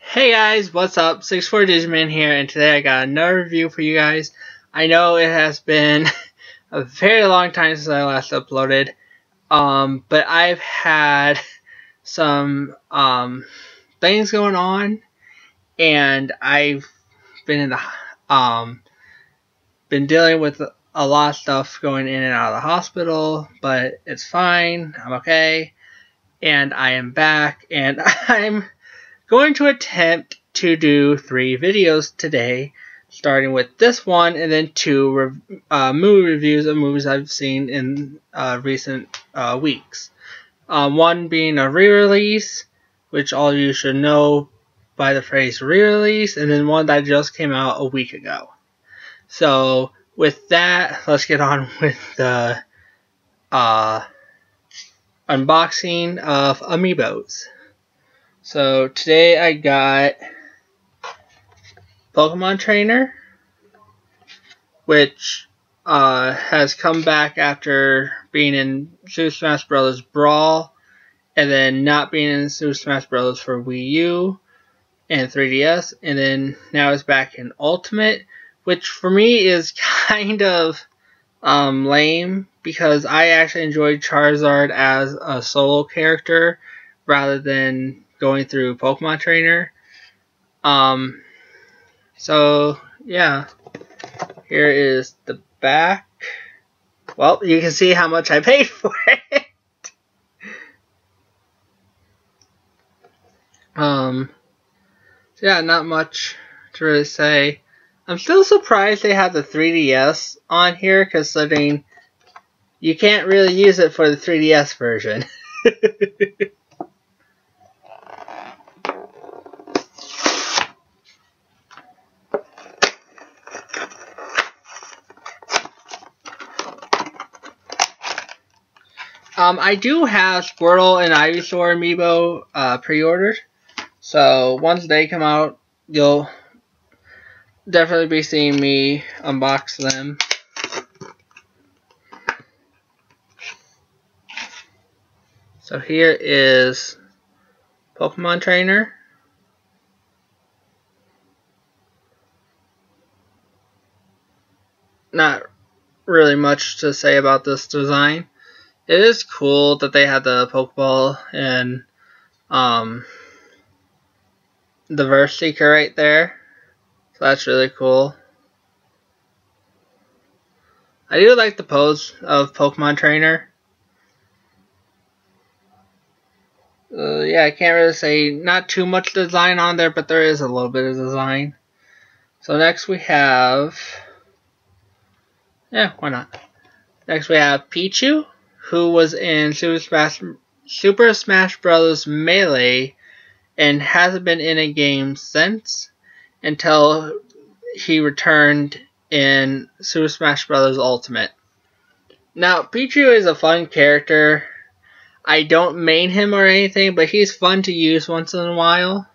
Hey guys, what's up? 64 Digiman here, and today I got another review for you guys. I know it has been a very long time since I last uploaded, um, but I've had some um, things going on, and I've been in the um, been dealing with a lot of stuff going in and out of the hospital, but it's fine. I'm okay, and I am back, and I'm going to attempt to do three videos today, starting with this one and then two uh, movie reviews of movies I've seen in uh, recent uh, weeks. Um, one being a re-release, which all you should know by the phrase re-release, and then one that just came out a week ago. So with that, let's get on with the uh, unboxing of Amiibos. So today I got Pokemon Trainer, which uh, has come back after being in Super Smash Bros. Brawl, and then not being in Super Smash Bros. for Wii U and 3DS, and then now it's back in Ultimate, which for me is kind of um, lame because I actually enjoyed Charizard as a solo character rather than going through Pokemon Trainer. Um, so yeah, here is the back. Well, you can see how much I paid for it. um, so yeah, not much to really say. I'm still surprised they have the 3DS on here, considering you can't really use it for the 3DS version. Um, I do have Squirtle and Ivysaur amiibo uh, pre-ordered. So once they come out, you'll definitely be seeing me unbox them. So here is Pokemon Trainer. Not really much to say about this design it is cool that they had the Pokeball and um, the VS Seeker right there. So that's really cool. I do like the pose of Pokemon Trainer. Uh, yeah, I can't really say not too much design on there, but there is a little bit of design. So next we have, yeah, why not? Next we have Pichu who was in Super Smash, Super Smash Bros. Melee and hasn't been in a game since until he returned in Super Smash Bros. Ultimate. Now, Pichu is a fun character. I don't main him or anything, but he's fun to use once in a while.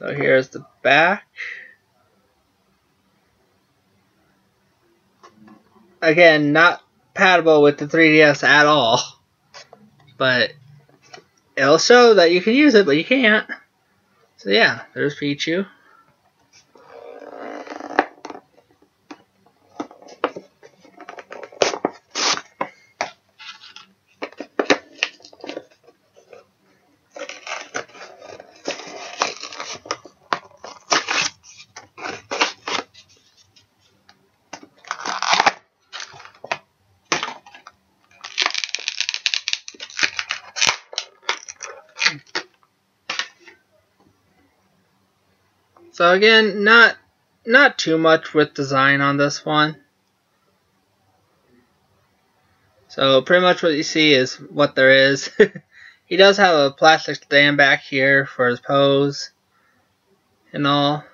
So here's the back. Again, not compatible with the 3DS at all. But it'll show that you can use it, but you can't. So yeah, there's Pichu. So again, not not too much with design on this one. So pretty much what you see is what there is. he does have a plastic stand back here for his pose and all.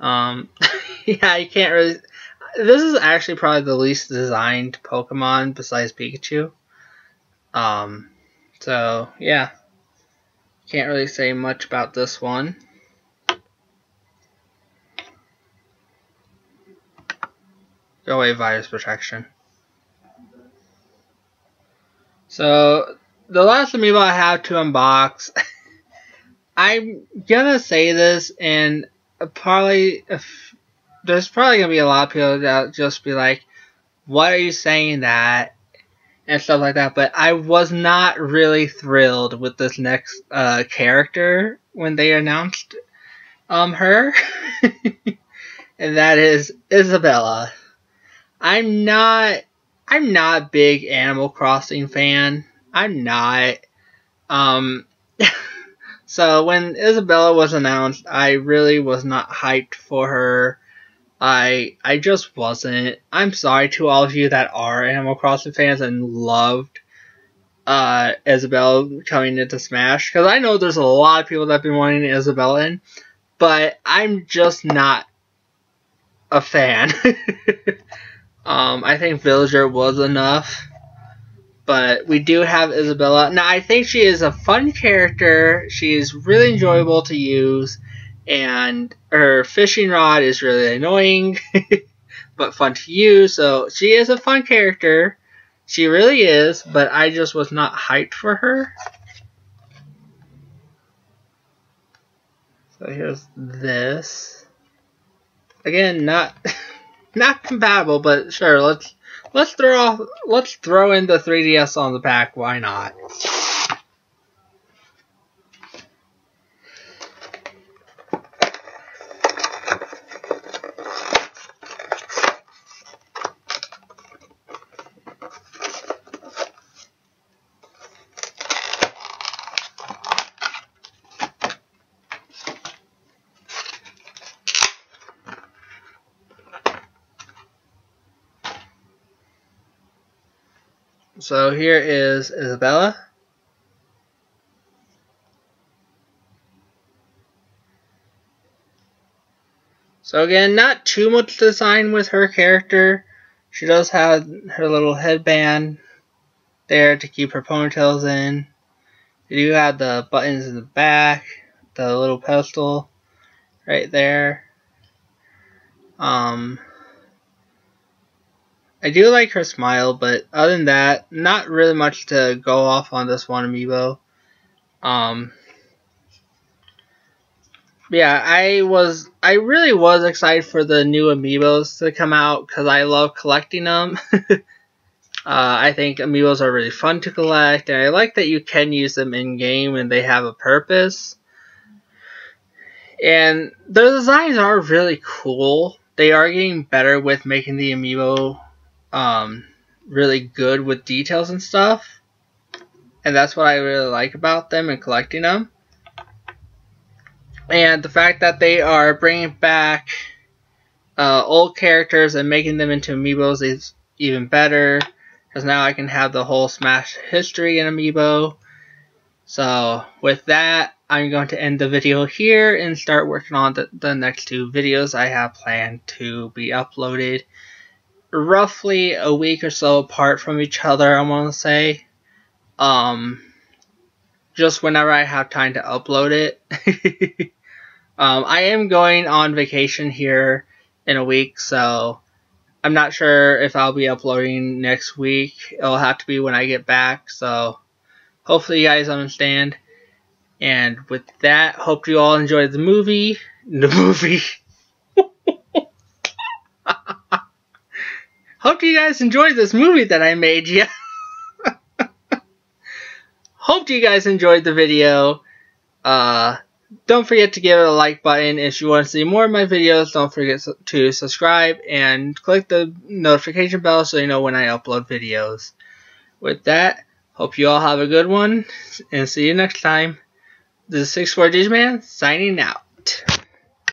Um, yeah, you can't really. This is actually probably the least designed Pokemon besides Pikachu. Um, so yeah, can't really say much about this one. Go away, virus protection. So, the last amiibo I have to unbox I'm gonna say this, and probably if, there's probably gonna be a lot of people that just be like, "What are you saying that?" and stuff like that. But I was not really thrilled with this next uh, character when they announced um her, and that is Isabella. I'm not I'm not a big Animal Crossing fan. I'm not. Um, so when Isabella was announced, I really was not hyped for her. I I just wasn't. I'm sorry to all of you that are Animal Crossing fans and loved uh, Isabella coming into Smash because I know there's a lot of people that have been wanting Isabella in, but I'm just not a fan. um, I think Villager was enough. But we do have Isabella. Now, I think she is a fun character. She is really enjoyable to use. And her fishing rod is really annoying, but fun to use. So she is a fun character. She really is, but I just was not hyped for her. So here's this. Again, not not compatible, but sure, let's Let's throw let's throw in the 3DS on the back. Why not? So here is Isabella. So again, not too much design with her character. She does have her little headband there to keep her ponytails in. You do have the buttons in the back, the little pedestal right there. Um, I do like her smile, but other than that, not really much to go off on this one amiibo. Um, yeah, I was, I really was excited for the new amiibos to come out because I love collecting them. uh, I think amiibos are really fun to collect, and I like that you can use them in game and they have a purpose. And the designs are really cool. They are getting better with making the amiibo um, really good with details and stuff. And that's what I really like about them and collecting them. And the fact that they are bringing back uh, old characters and making them into amiibos is even better. Because now I can have the whole Smash history in amiibo. So with that, I'm going to end the video here and start working on the, the next two videos I have planned to be uploaded roughly a week or so apart from each other, I want to say. Um, just whenever I have time to upload it. um, I am going on vacation here in a week, so I'm not sure if I'll be uploading next week. It'll have to be when I get back, so hopefully you guys understand. And with that, hope you all enjoyed the movie. The movie. Hope you guys enjoyed this movie that I made you. Hope you guys enjoyed the video. Uh, don't forget to give it a like button. If you want to see more of my videos, don't forget to subscribe and click the notification bell so you know when I upload videos. With that, hope you all have a good one, and see you next time. This is 64 Digiman, signing out.